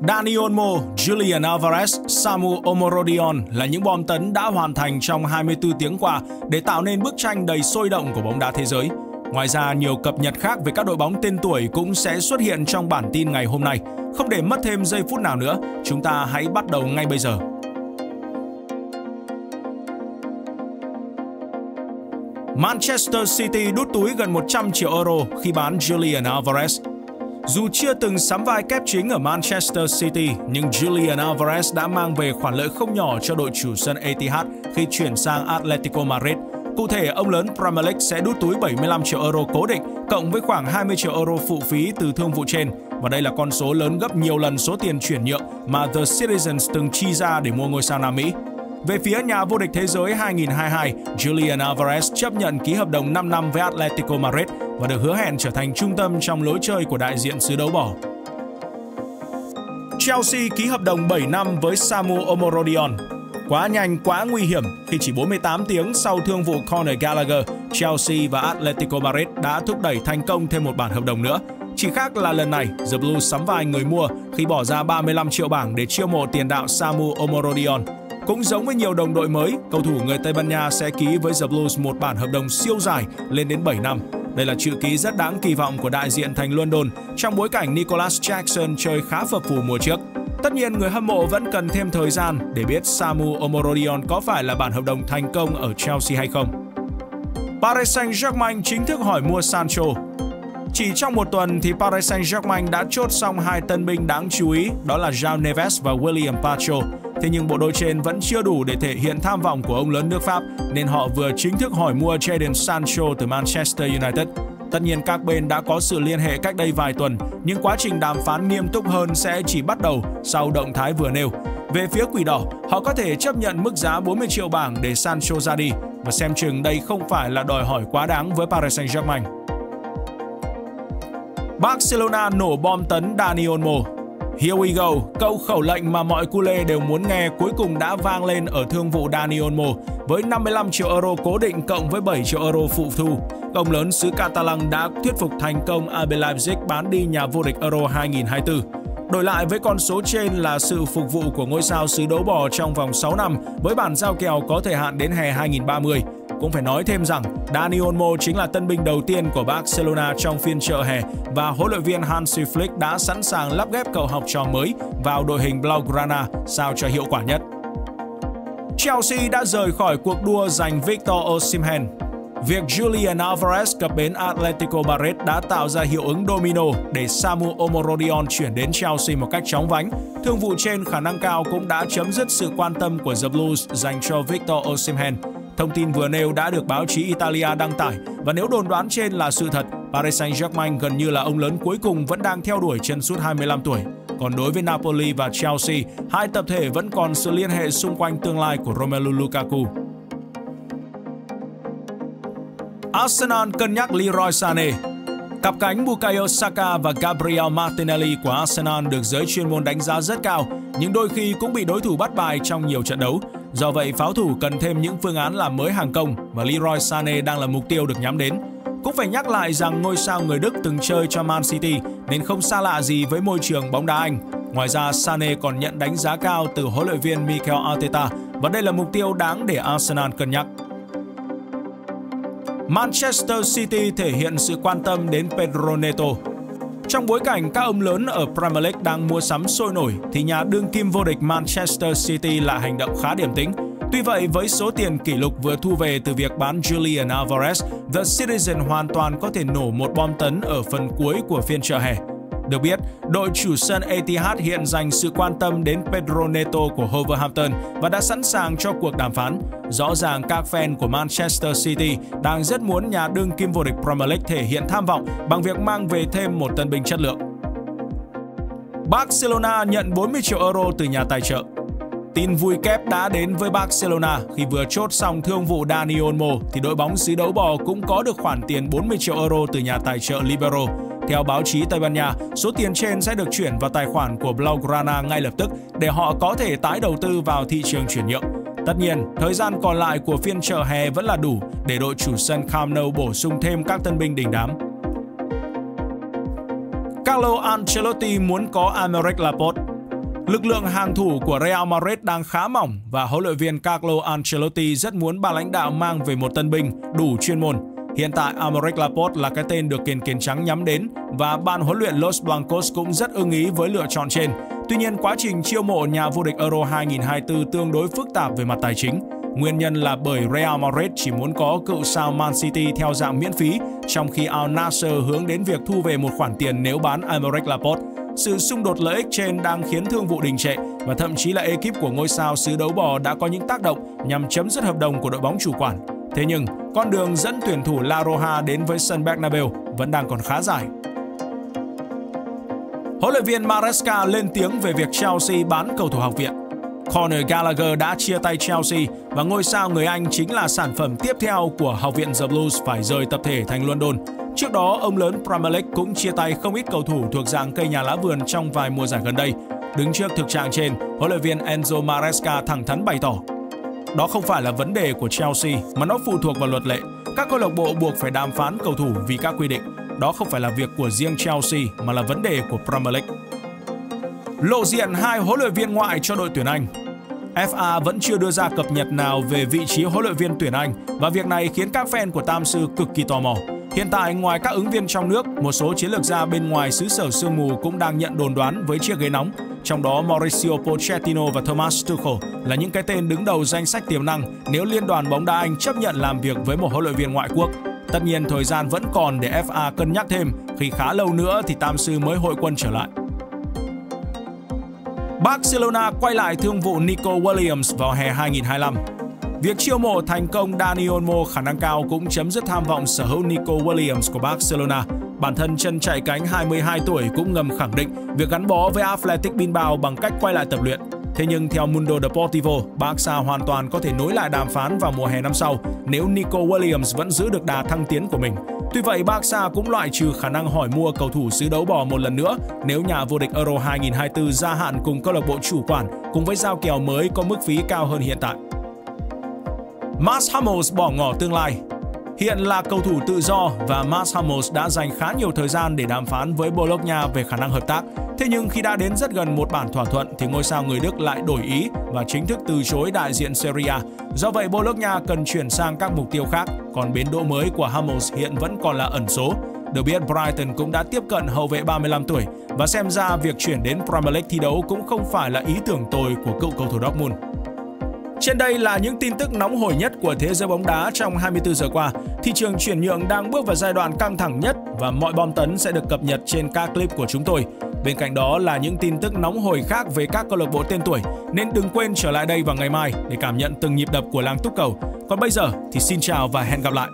Dani Olmo, Julian Alvarez, Samu Omorodion là những bom tấn đã hoàn thành trong 24 tiếng qua để tạo nên bức tranh đầy sôi động của bóng đá thế giới. Ngoài ra, nhiều cập nhật khác về các đội bóng tên tuổi cũng sẽ xuất hiện trong bản tin ngày hôm nay. Không để mất thêm giây phút nào nữa, chúng ta hãy bắt đầu ngay bây giờ. Manchester City đút túi gần 100 triệu euro khi bán Julian Alvarez. Dù chưa từng sắm vai kép chính ở Manchester City, nhưng Julian Alvarez đã mang về khoản lợi không nhỏ cho đội chủ sân Etihad khi chuyển sang Atletico Madrid. Cụ thể, ông lớn Premier League sẽ đút túi 75 triệu euro cố định, cộng với khoảng 20 triệu euro phụ phí từ thương vụ trên. Và đây là con số lớn gấp nhiều lần số tiền chuyển nhượng mà The Citizens từng chi ra để mua ngôi sao Nam Mỹ. Về phía nhà vô địch thế giới 2022, Julian Alvarez chấp nhận ký hợp đồng 5 năm với Atletico Madrid và được hứa hẹn trở thành trung tâm trong lối chơi của đại diện xứ đấu bỏ. Chelsea ký hợp đồng 7 năm với Samu Omorodion. Quá nhanh, quá nguy hiểm khi chỉ 48 tiếng sau thương vụ Conor Gallagher, Chelsea và Atletico Madrid đã thúc đẩy thành công thêm một bản hợp đồng nữa. Chỉ khác là lần này, The Blues sắm vai người mua khi bỏ ra 35 triệu bảng để chiêu mộ tiền đạo Samu Omorodion. Cũng giống với nhiều đồng đội mới, cầu thủ người Tây Ban Nha sẽ ký với The Blues một bản hợp đồng siêu dài lên đến 7 năm. Đây là chữ ký rất đáng kỳ vọng của đại diện thành London trong bối cảnh Nicholas Jackson chơi khá phập phù mùa trước. Tất nhiên, người hâm mộ vẫn cần thêm thời gian để biết Samu Omorodion có phải là bản hợp đồng thành công ở Chelsea hay không. Paris Saint-Germain chính thức hỏi mua Sancho. Chỉ trong một tuần thì Paris Saint-Germain đã chốt xong hai tân binh đáng chú ý, đó là João Neves và William Pacho. Thế nhưng bộ đôi trên vẫn chưa đủ để thể hiện tham vọng của ông lớn nước Pháp, nên họ vừa chính thức hỏi mua Jadon Sancho từ Manchester United. Tất nhiên các bên đã có sự liên hệ cách đây vài tuần, nhưng quá trình đàm phán nghiêm túc hơn sẽ chỉ bắt đầu sau động thái vừa nêu. Về phía Quỷ Đỏ, họ có thể chấp nhận mức giá 40 triệu bảng để Sancho ra đi và xem chừng đây không phải là đòi hỏi quá đáng với Paris Saint-Germain. Barcelona nổ bom tấn Dani Olmo Here we go, câu khẩu lệnh mà mọi culé đều muốn nghe cuối cùng đã vang lên ở thương vụ Dani Olmo với 55 triệu euro cố định cộng với 7 triệu euro phụ thu. Công lớn xứ Catalan đã thuyết phục thành công RB Leipzig bán đi nhà vô địch Euro 2024. Đổi lại với con số trên là sự phục vụ của ngôi sao xứ đấu bò trong vòng 6 năm với bản giao kèo có thời hạn đến hè 2030. Cũng phải nói thêm rằng, Dani Olmo chính là tân binh đầu tiên của Barcelona trong phiên chợ hè và huấn luyện viên Hansi Flick đã sẵn sàng lắp ghép cậu học trò mới vào đội hình Blaugrana sao cho hiệu quả nhất. Chelsea đã rời khỏi cuộc đua giành Victor Osimhen. Việc Julian Alvarez cập bến Atletico Madrid đã tạo ra hiệu ứng domino để Samu Omorodion chuyển đến Chelsea một cách chóng vánh. Thương vụ trên khả năng cao cũng đã chấm dứt sự quan tâm của The Blues dành cho Victor Osimhen. Thông tin vừa nêu đã được báo chí Italia đăng tải và nếu đồn đoán trên là sự thật, Paris Saint-Germain gần như là ông lớn cuối cùng vẫn đang theo đuổi chân suốt 25 tuổi. Còn đối với Napoli và Chelsea, hai tập thể vẫn còn sự liên hệ xung quanh tương lai của Romelu Lukaku. Arsenal cân nhắc Leroy Sané Cặp cánh Bukayo Saka và Gabriel Martinelli của Arsenal được giới chuyên môn đánh giá rất cao, nhưng đôi khi cũng bị đối thủ bắt bài trong nhiều trận đấu. Do vậy, pháo thủ cần thêm những phương án làm mới hàng công và Leroy Sané đang là mục tiêu được nhắm đến. Cũng phải nhắc lại rằng ngôi sao người Đức từng chơi cho Man City nên không xa lạ gì với môi trường bóng đá Anh. Ngoài ra, Sané còn nhận đánh giá cao từ huấn luyện viên Mikel Arteta và đây là mục tiêu đáng để Arsenal cân nhắc. Manchester City thể hiện sự quan tâm đến Pedro Neto. Trong bối cảnh các ông lớn ở Premier League đang mua sắm sôi nổi thì nhà đương kim vô địch Manchester City là hành động khá điểm tính. Tuy vậy, với số tiền kỷ lục vừa thu về từ việc bán Julian Alvarez, The Citizen hoàn toàn có thể nổ một bom tấn ở phần cuối của phiên chợ hè. Được biết, đội chủ sân Etihad hiện dành sự quan tâm đến Pedro Neto của Wolverhampton và đã sẵn sàng cho cuộc đàm phán. Rõ ràng các fan của Manchester City đang rất muốn nhà đương kim vô địch Premier League thể hiện tham vọng bằng việc mang về thêm một tân binh chất lượng. Barcelona nhận 40 triệu euro từ nhà tài trợ. Tin vui kép đã đến với Barcelona khi vừa chốt xong thương vụ Dani Olmo thì đội bóng xứ đấu bò cũng có được khoản tiền 40 triệu euro từ nhà tài trợ Libero. Theo báo chí Tây Ban Nha, số tiền trên sẽ được chuyển vào tài khoản của Blaugrana ngay lập tức để họ có thể tái đầu tư vào thị trường chuyển nhượng. Tất nhiên, thời gian còn lại của phiên chợ hè vẫn là đủ để đội chủ sân Camp Nou bổ sung thêm các tân binh đình đám. Carlo Ancelotti muốn có Aymeric Laporte Lực lượng hàng thủ của Real Madrid đang khá mỏng và huấn luyện viên Carlo Ancelotti rất muốn ba lãnh đạo mang về một tân binh đủ chuyên môn. Hiện tại Amorek Laporte là cái tên được kiền kiền trắng nhắm đến và ban huấn luyện Los Blancos cũng rất ưng ý với lựa chọn trên. Tuy nhiên, quá trình chiêu mộ nhà vô địch Euro 2024 tương đối phức tạp về mặt tài chính. Nguyên nhân là bởi Real Madrid chỉ muốn có cựu sao Man City theo dạng miễn phí, trong khi Al Nasser hướng đến việc thu về một khoản tiền nếu bán Amorek Laporte. Sự xung đột lợi ích trên đang khiến thương vụ đình trệ và thậm chí là ekip của ngôi sao xứ đấu bò đã có những tác động nhằm chấm dứt hợp đồng của đội bóng chủ quản. Thế nhưng, con đường dẫn tuyển thủ La Roja đến với sân Bernabeu vẫn đang còn khá dài. Huấn luyện viên Maresca lên tiếng về việc Chelsea bán cầu thủ học viện. Conor Gallagher đã chia tay Chelsea và ngôi sao người Anh chính là sản phẩm tiếp theo của học viện The Blues phải rời tập thể thành London. Trước đó, ông lớn Premier League cũng chia tay không ít cầu thủ thuộc dạng cây nhà lá vườn trong vài mùa giải gần đây. Đứng trước thực trạng trên, huấn luyện viên Enzo Maresca thẳng thắn bày tỏ đó không phải là vấn đề của Chelsea mà nó phụ thuộc vào luật lệ. Các câu lạc bộ buộc phải đàm phán cầu thủ vì các quy định. Đó không phải là việc của riêng Chelsea mà là vấn đề của Premier League. Lộ diện hai huấn luyện viên ngoại cho đội tuyển Anh. FA vẫn chưa đưa ra cập nhật nào về vị trí huấn luyện viên tuyển Anh và việc này khiến các fan của Tam Sư cực kỳ tò mò. Hiện tại, ngoài các ứng viên trong nước, một số chiến lược gia bên ngoài xứ sở sương mù cũng đang nhận đồn đoán với chiếc ghế nóng. Trong đó, Mauricio Pochettino và Thomas Tuchel là những cái tên đứng đầu danh sách tiềm năng nếu Liên đoàn bóng đá Anh chấp nhận làm việc với một huấn luyện viên ngoại quốc. Tất nhiên, thời gian vẫn còn để FA cân nhắc thêm khi khá lâu nữa thì Tam Sư mới hội quân trở lại. Barcelona quay lại thương vụ Nico Williams vào hè 2025. Việc chiêu mộ thành công Dani Olmo khả năng cao cũng chấm dứt tham vọng sở hữu Nico Williams của Barcelona. Bản thân chân chạy cánh 22 tuổi cũng ngầm khẳng định việc gắn bó với Athletic Bilbao bằng cách quay lại tập luyện. Thế nhưng theo Mundo Deportivo, Barca hoàn toàn có thể nối lại đàm phán vào mùa hè năm sau nếu Nico Williams vẫn giữ được đà thăng tiến của mình. Tuy vậy, Barca cũng loại trừ khả năng hỏi mua cầu thủ xứ đấu bò một lần nữa nếu nhà vô địch Euro 2024 gia hạn cùng câu lạc bộ chủ quản cùng với giao kèo mới có mức phí cao hơn hiện tại. Mats Hummels bỏ ngỏ tương lai Hiện là cầu thủ tự do và Mats Hummels đã dành khá nhiều thời gian để đàm phán với Bologna về khả năng hợp tác. Thế nhưng khi đã đến rất gần một bản thỏa thuận thì ngôi sao người Đức lại đổi ý và chính thức từ chối đại diện Serie A. Do vậy Bologna cần chuyển sang các mục tiêu khác, còn bến đỗ mới của Hummels hiện vẫn còn là ẩn số. Được biết Brighton cũng đã tiếp cận hậu vệ 35 tuổi và xem ra việc chuyển đến Premier League thi đấu cũng không phải là ý tưởng tồi của cựu cầu thủ Dortmund. Trên đây là những tin tức nóng hổi nhất của thế giới bóng đá trong 24 giờ qua. Thị trường chuyển nhượng đang bước vào giai đoạn căng thẳng nhất và mọi bom tấn sẽ được cập nhật trên các clip của chúng tôi. Bên cạnh đó là những tin tức nóng hổi khác về các câu lạc bộ tên tuổi, nên đừng quên trở lại đây vào ngày mai để cảm nhận từng nhịp đập của làng túc cầu. Còn bây giờ thì xin chào và hẹn gặp lại.